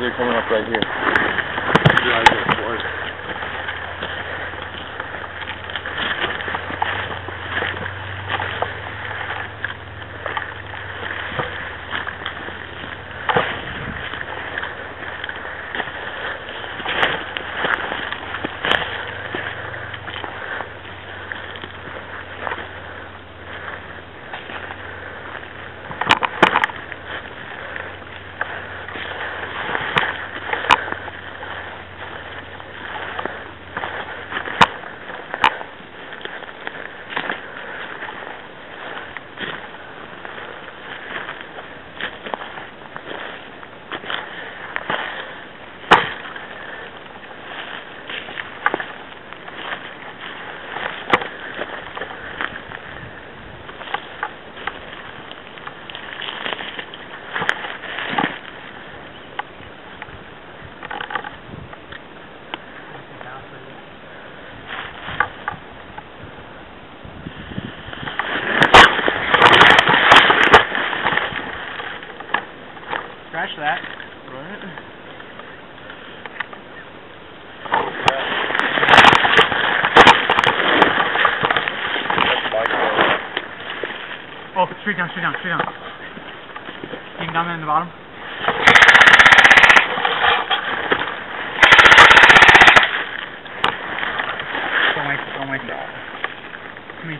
They're coming up right here.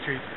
country.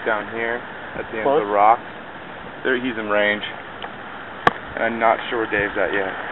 right down here at the end of the rock. There, he's in range. And I'm not sure where Dave's at yet.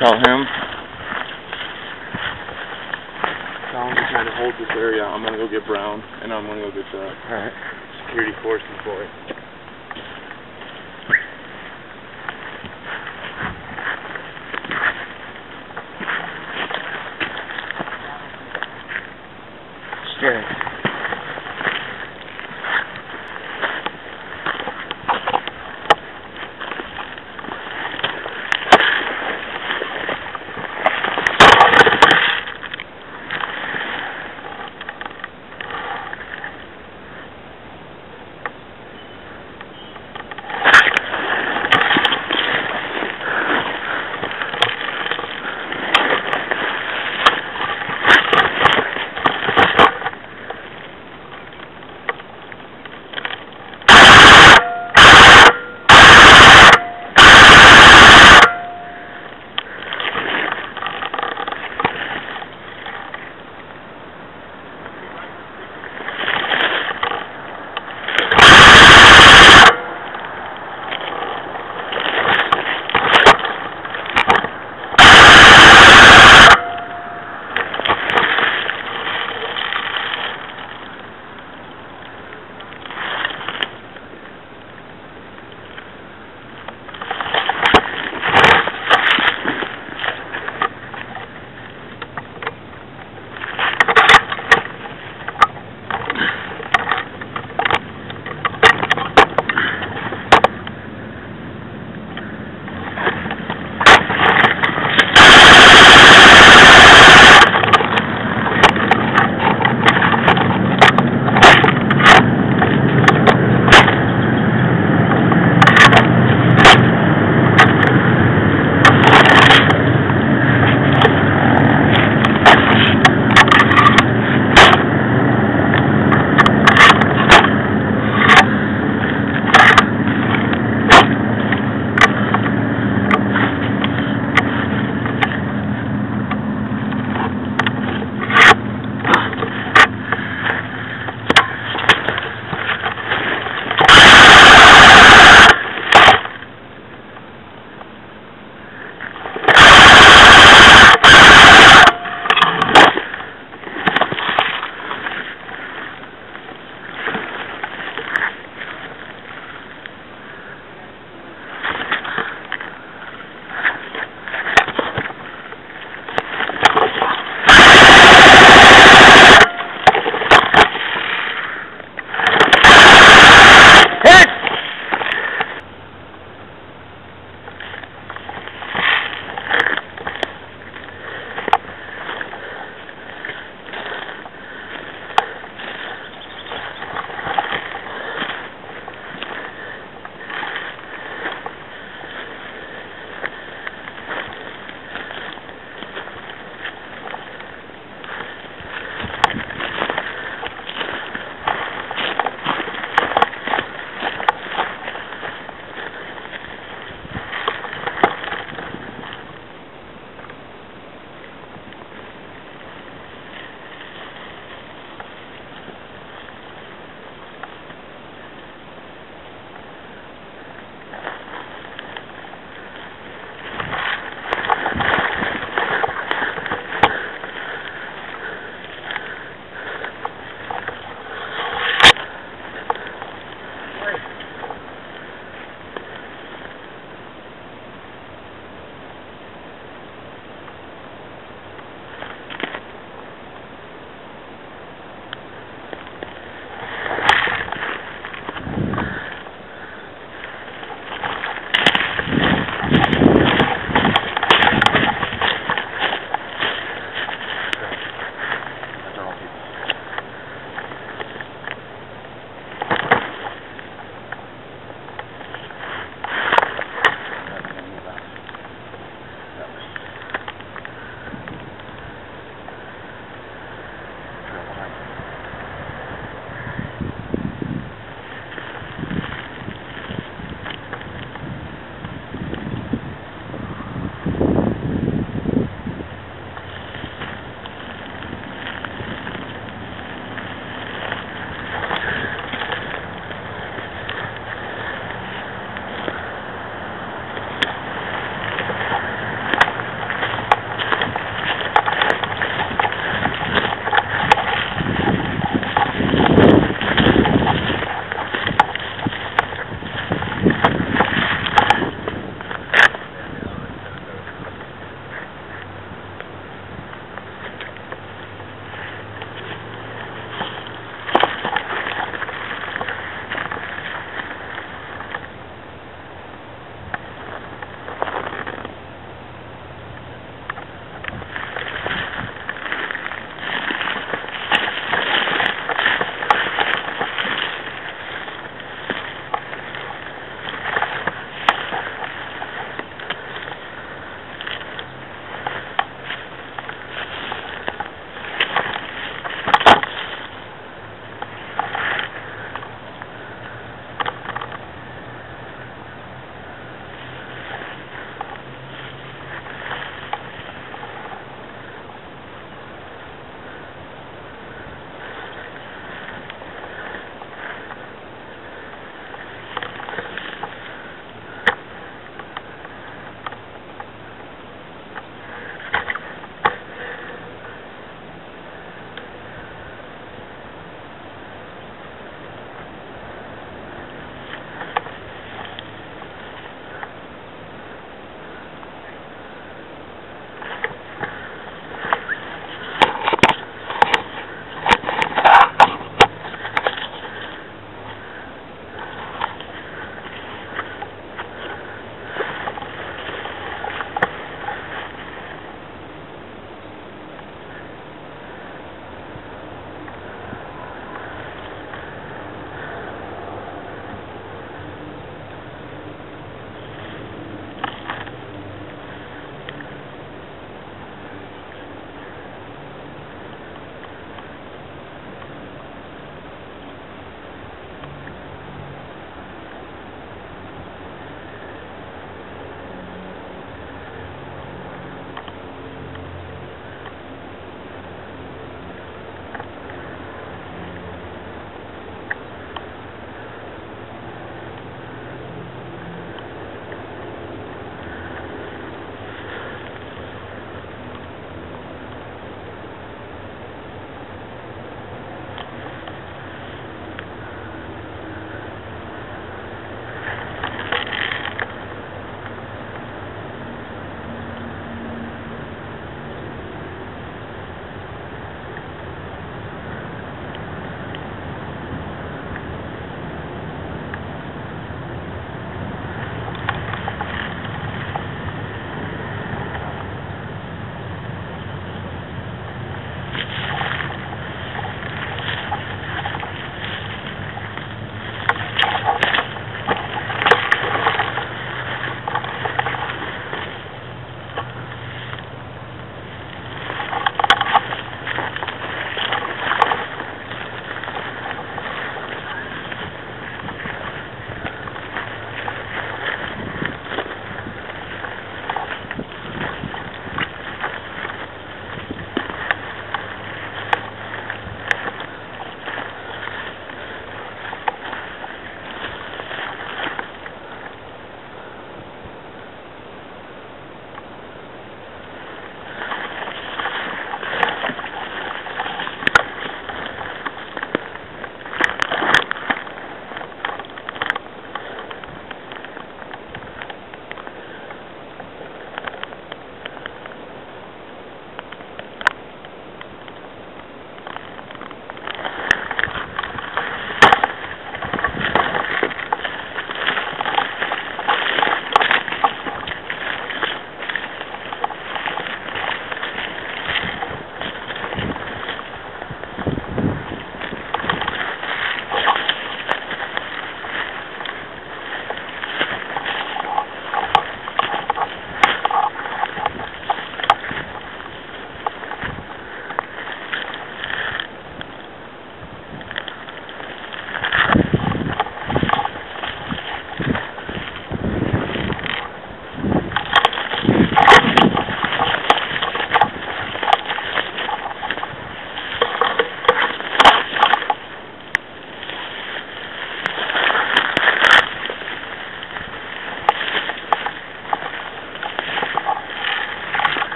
Tell him. Tell him to kind of hold this area. I'm gonna go get Brown, and I'm gonna go get the Alright. security forces boy.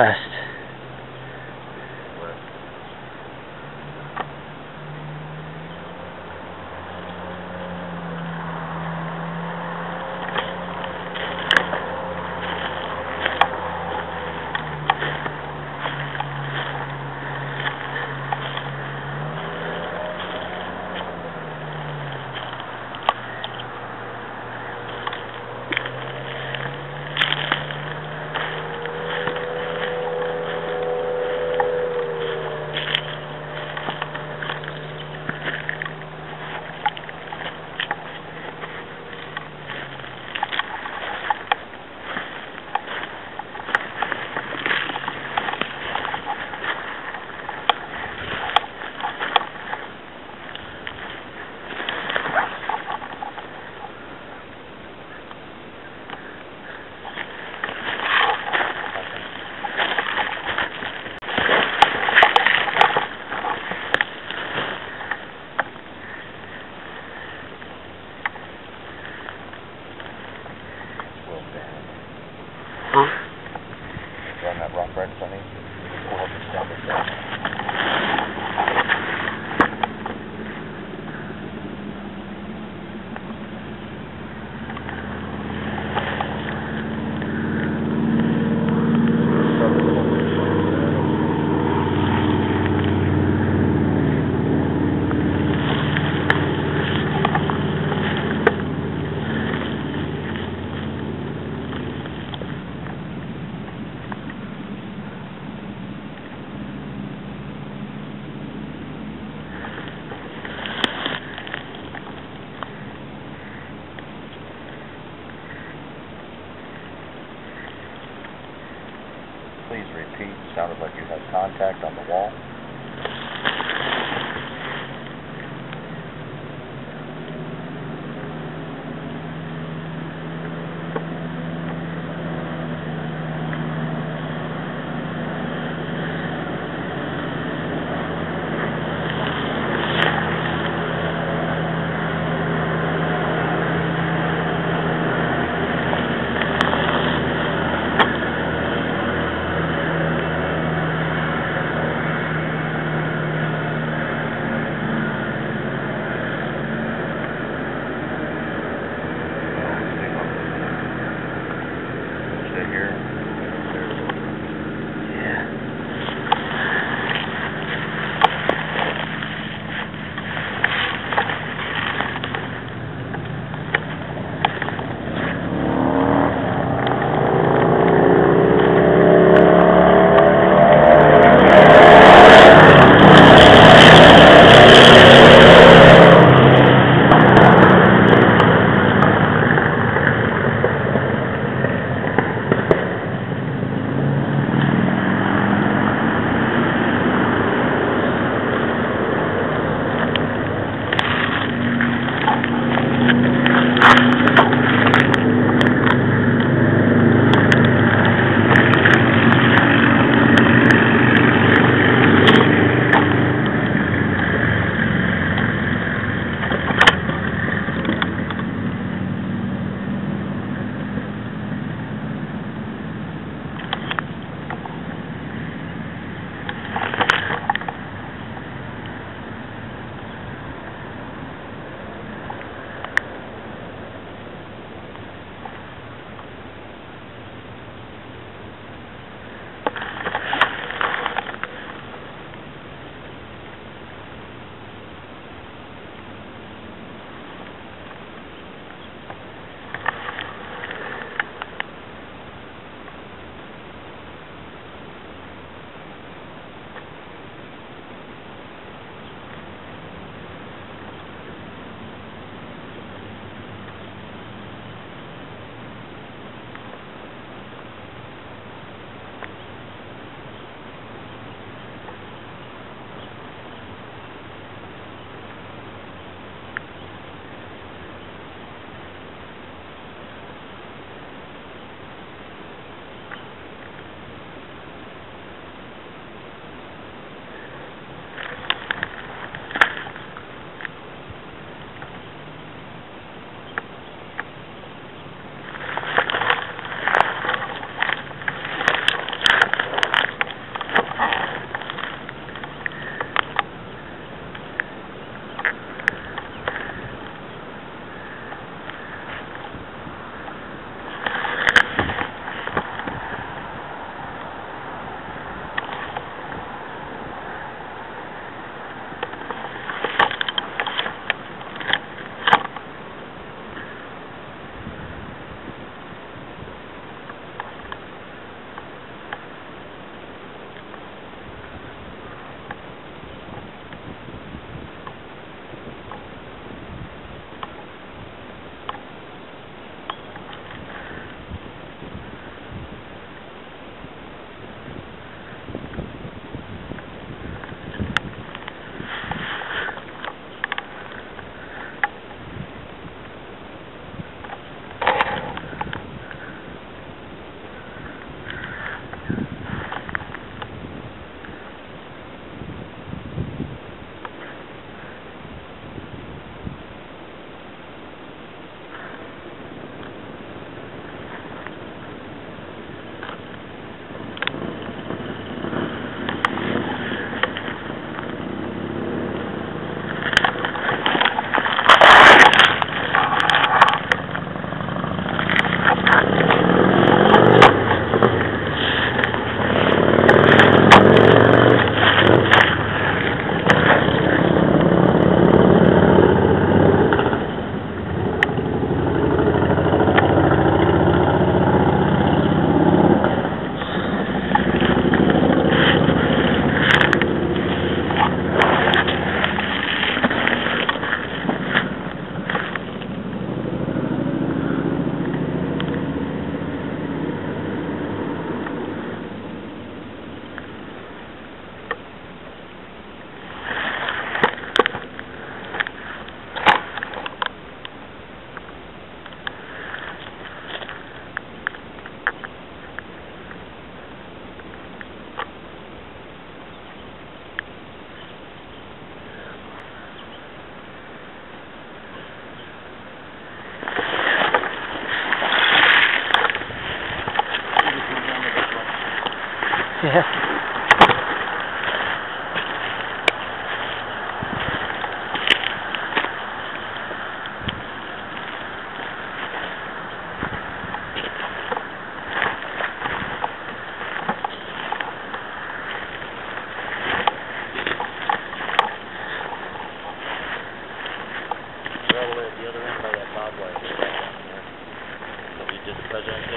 West.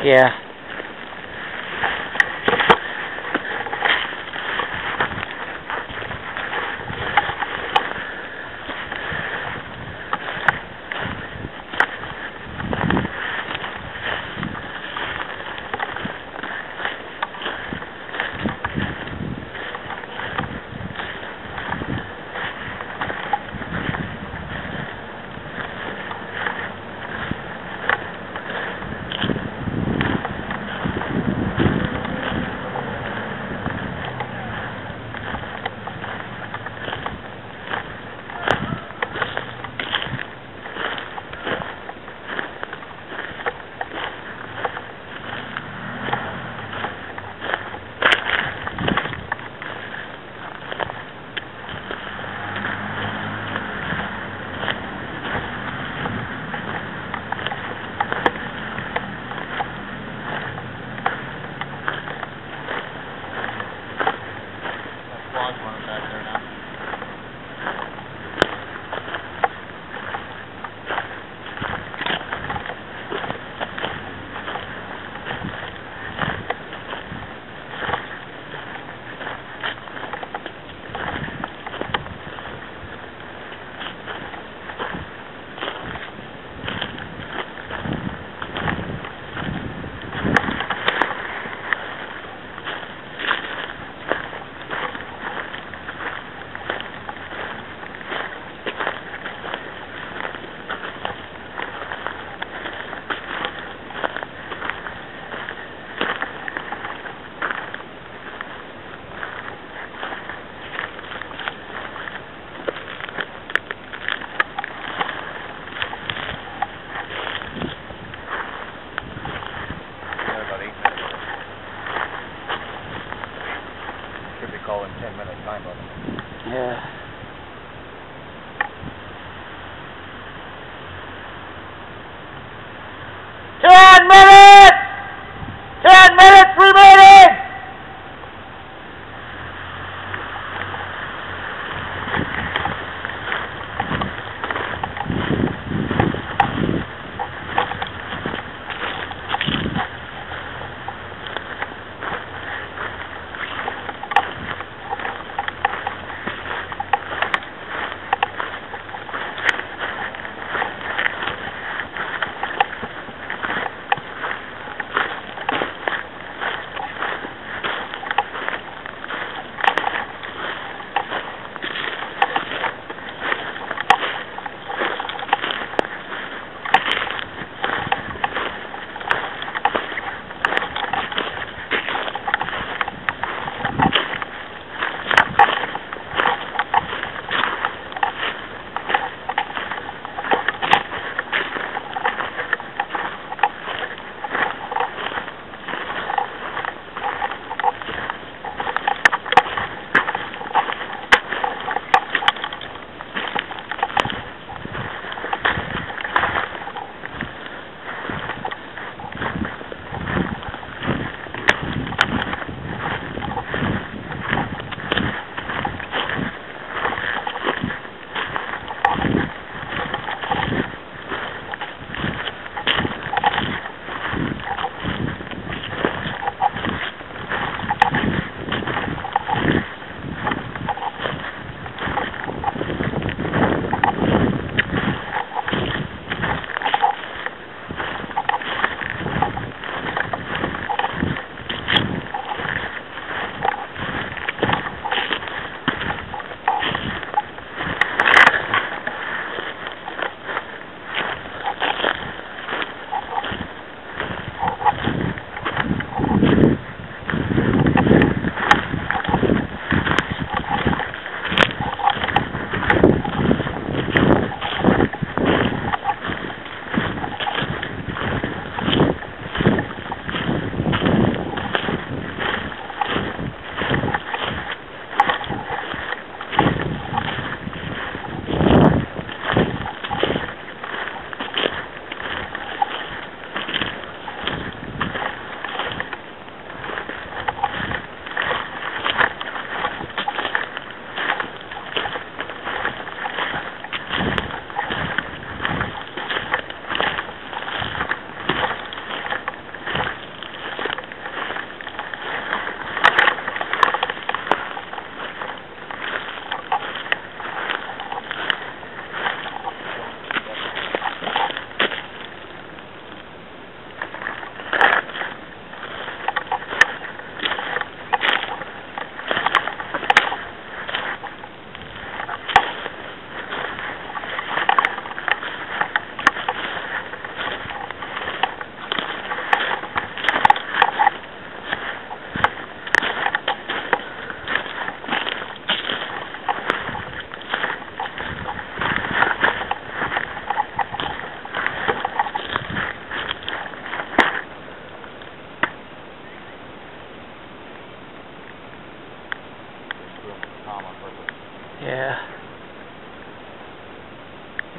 Yeah.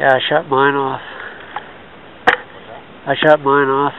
Yeah, I shut mine off. I shut mine off.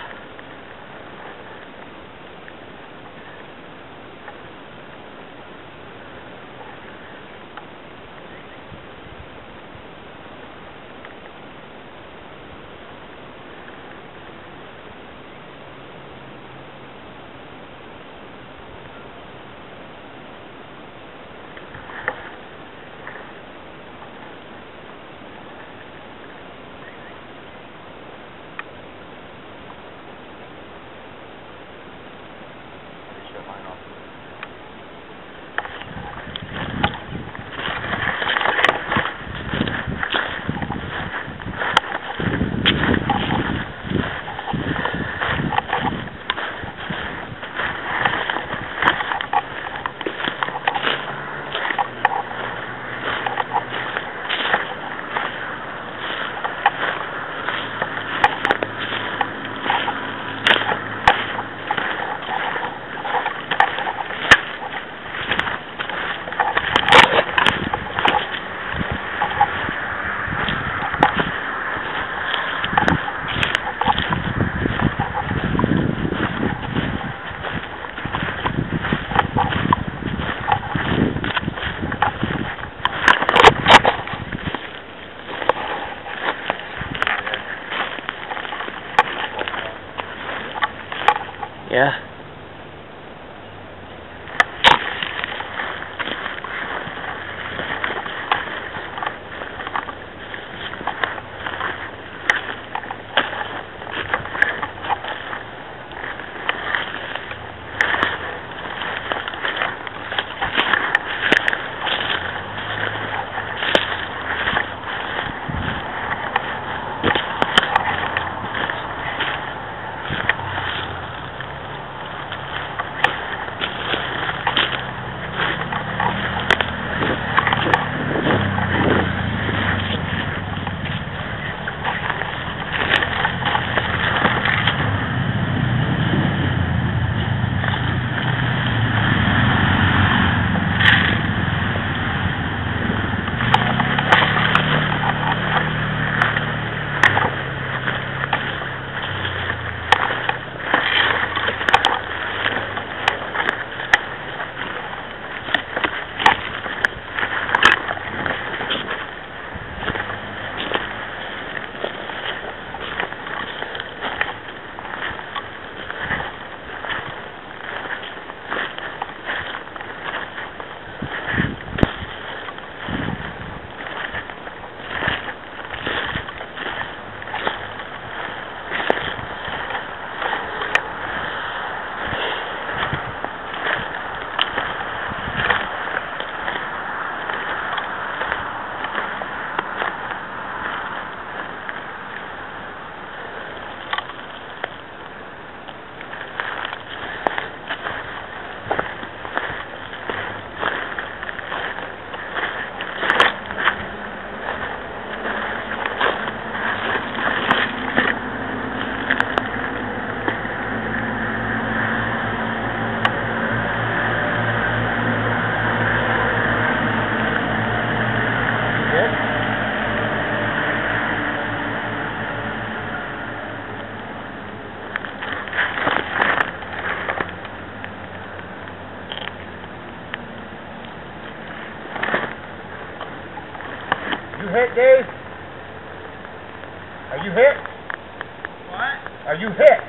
Are you hit?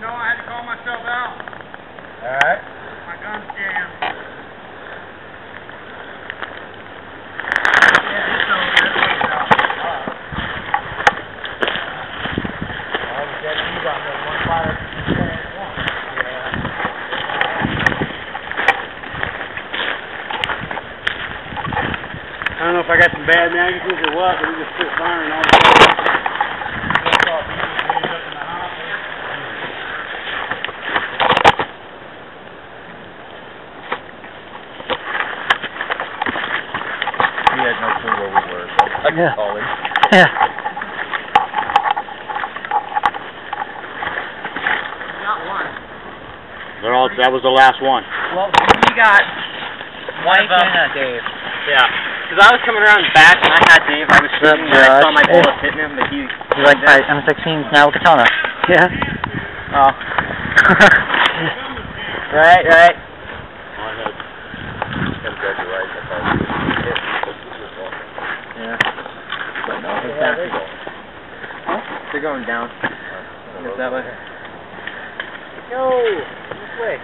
No, I had to call myself out. Alright. My gun's jammed. I don't know if I got some bad magazines or what, but we just quit firing all the time. He had no clue where we were, so Yeah. call him. Yeah. Got one. They're all, that was the last one. Well, we got Mike Mike and, and Dave. Yeah. Because I was coming around back and I had Dave. I was shooting and I saw my bullet hitting him, but he. You like my M16s now with katana? Yeah. Oh. right, right. On the, him dead to right, that's all. Yeah. But no, his back is They're going down. Is that way? Yo, this way.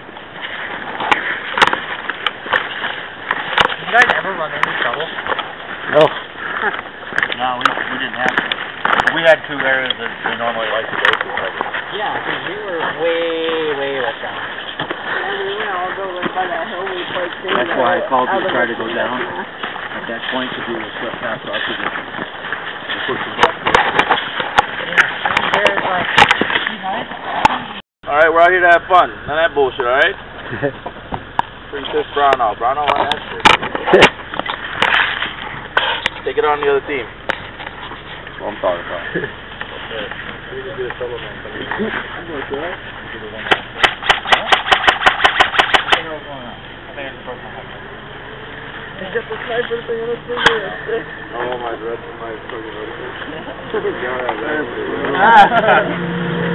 You guys ever run into trouble? No. No, we, we didn't have to. But we had two areas that we normally like to go to, cover. Yeah, because we were way, way west down. That's why I called you to try to go down at point to do a slip past our position. To push the ball There's like, you know, Alright, we're out here to have fun. None of that bullshit, alright? Princess Brownell. Brownell on that shit. Take it on the other team. That's what I'm talking about. Oh, my dress and my fucking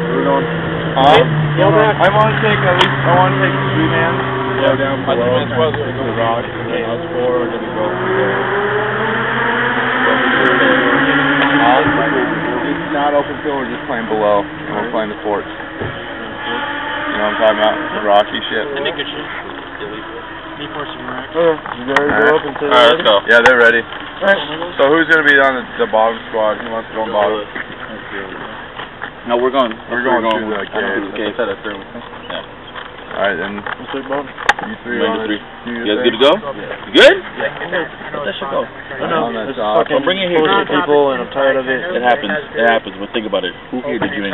We're going. Huh? I want to take at least. I want to take three man. Go down below. I think to the rock, and then us four are gonna go from there. It's not open field. We're just playing below, and we're playing the forts. You know what I'm talking about? The rocky shit. They make good shit. B force and right. You guys are open to Alright, let's go. Yeah, they're ready. So who's gonna be on the, the bottom squad? Who wants to go on bottom? No, we're going. We're going uh, uh, through the I don't cave. think the cave. Alright, then. You three Mine on to it. three. Do You guys good to go? You good? Let that shit go. On that top. I'm bringing here to people, and I'm tired of it. It happens. It happens. But think about it. Who here did you in?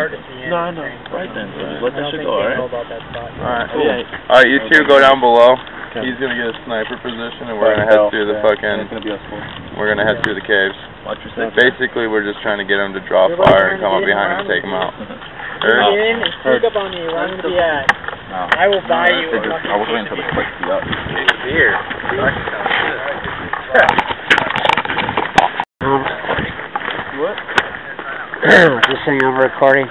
No, I know. Right then. So just let that shit go. All right. Alright. Alright, you two go down below. He's gonna get a sniper position, and we're gonna head through the fucking. We're gonna head through the caves. Watch your step. Basically, we're just trying to get him to draw fire and come up behind him and take him out. Heard? in and sneak up on you. Where I'm gonna be at. No. I will buy you. I just- I was waiting until the click be up. Here. What? Just saying I'm recording.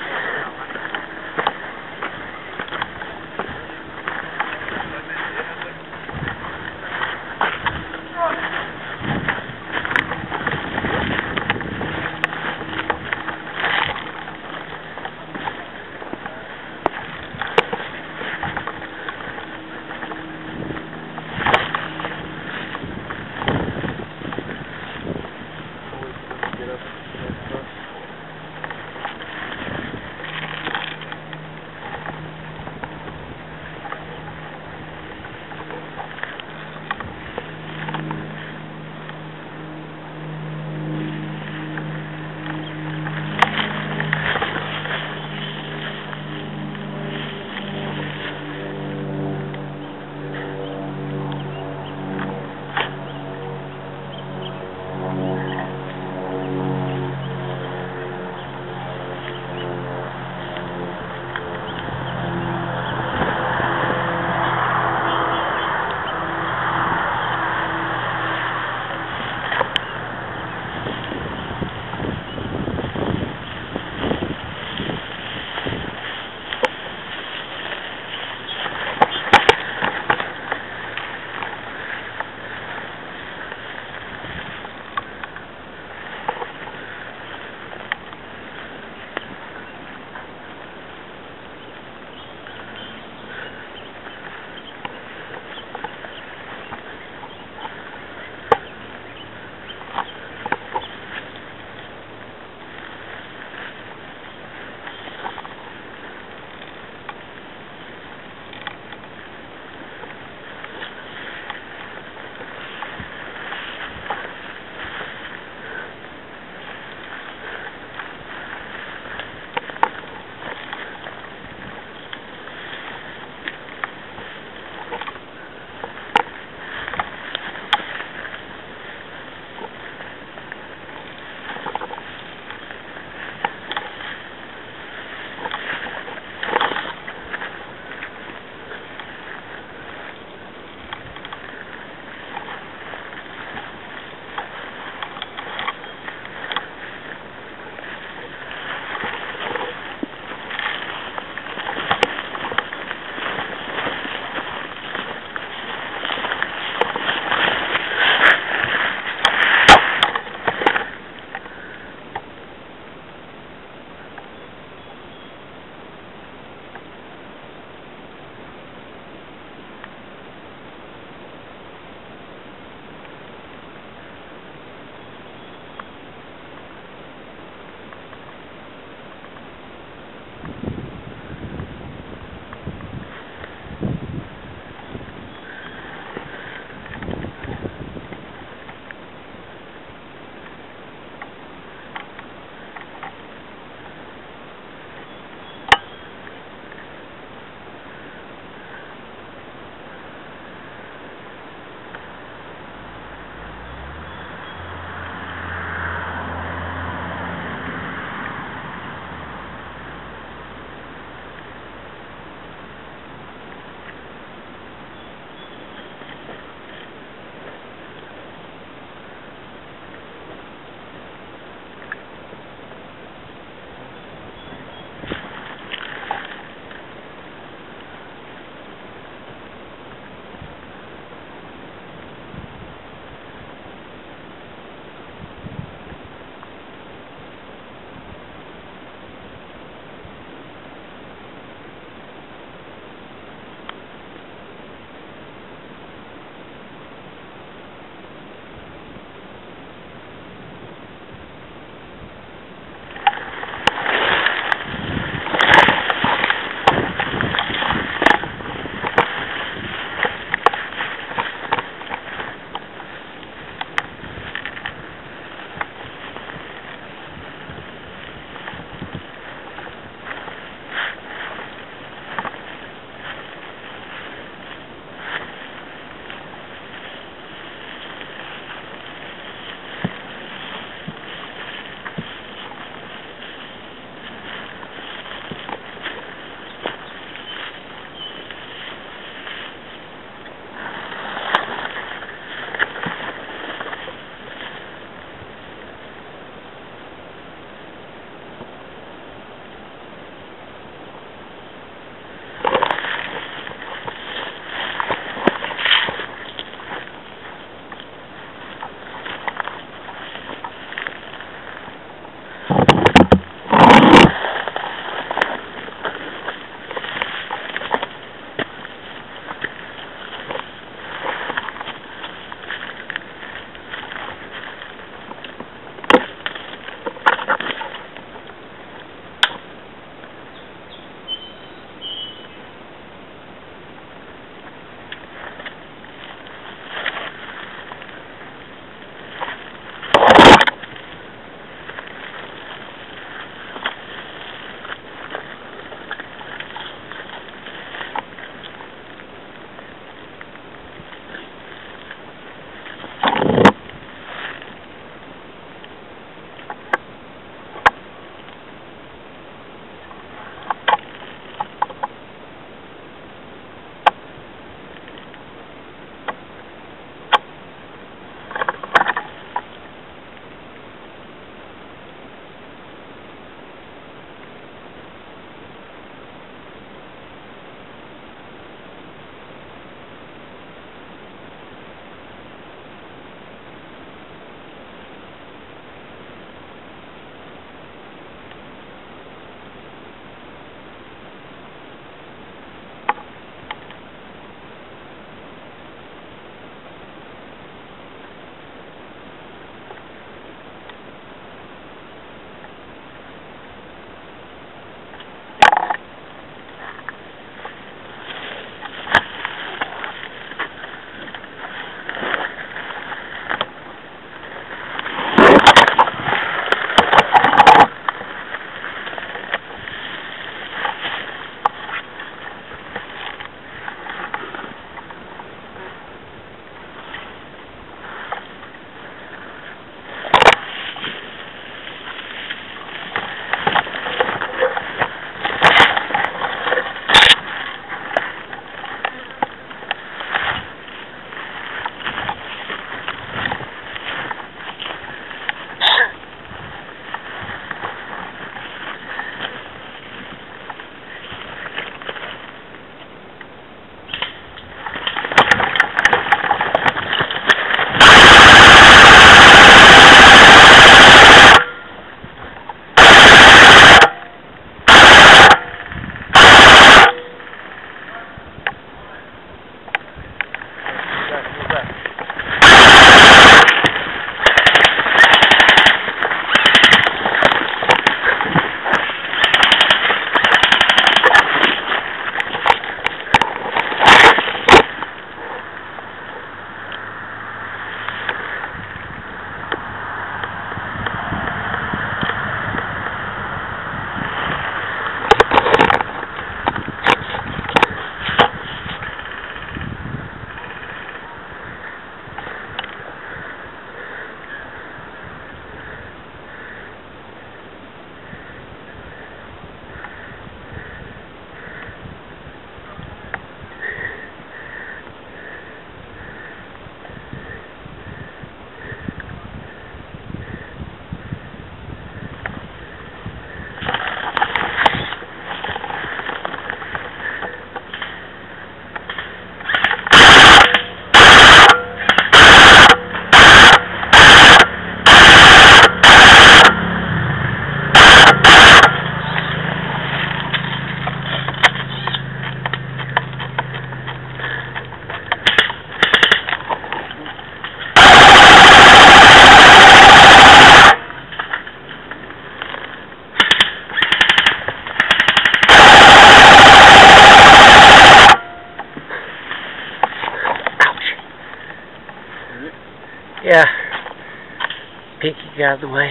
The way.